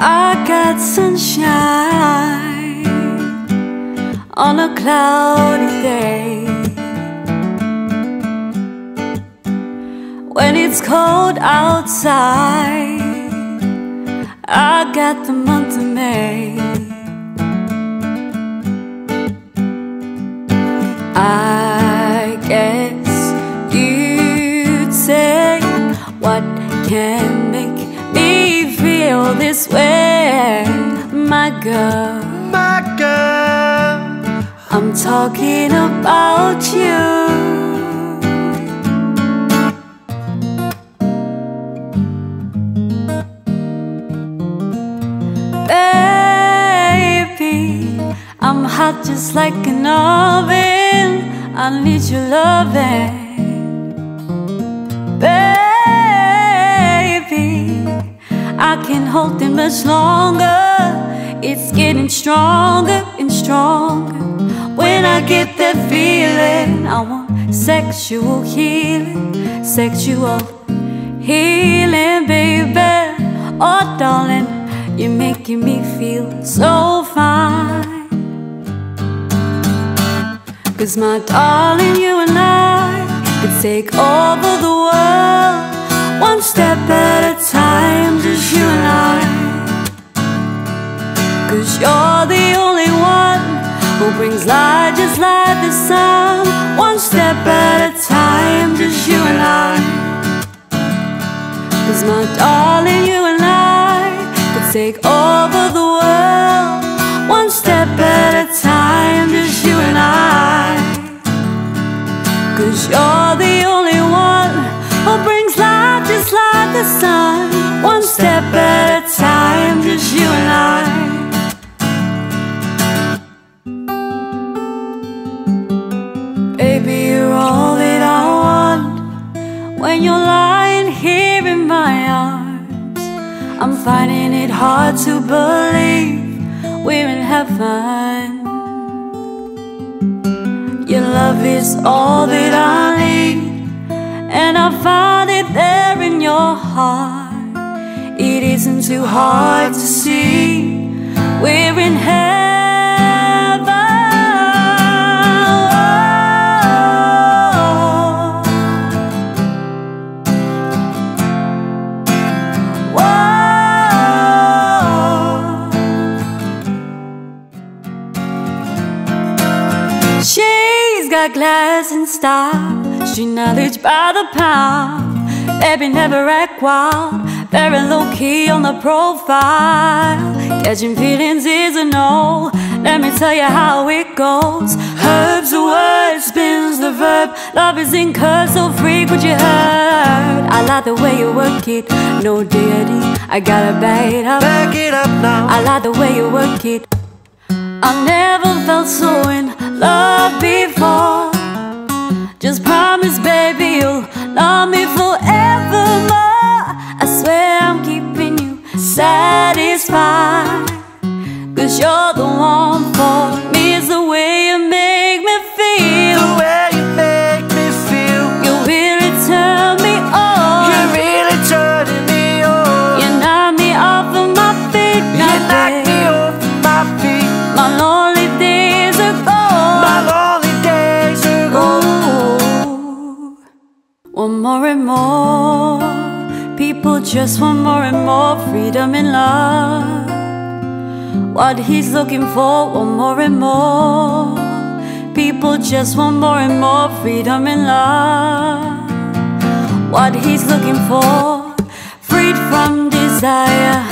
I got sunshine on a cloudy day. When it's cold outside, I got the month of May. I guess you'd say, What can this way? My girl, My girl, I'm talking about you. Baby, I'm hot just like an oven. I need your loving. Much longer. It's getting stronger and stronger. When I get that feeling, I want sexual healing, sexual healing, baby. Oh, darling, you're making me feel so fine. Cause my darling, you and I could take over the world one step at I'm finding it hard to believe we're in heaven. Your love is all that I need, and I find it there in your heart. It isn't too hard to see we're in heaven. She's got class and style, she knowledge by the pound. Baby never act wild, very low key on the profile. Catching feelings is a no. Let me tell you how it goes. Herbs the word, spins the verb. Love is in curse, so frequent you heard. I like the way you work it, no deity. I gotta back it up. back it up now. I like the way you work it. I never felt so in love before. Just promise, baby, you'll love me forevermore. I swear I'm keeping you satisfied. Cause you're the one for me, One more and more. People just want more and more freedom and love. What he's looking for, one more and more. People just want more and more freedom and love. What he's looking for, freed from desire.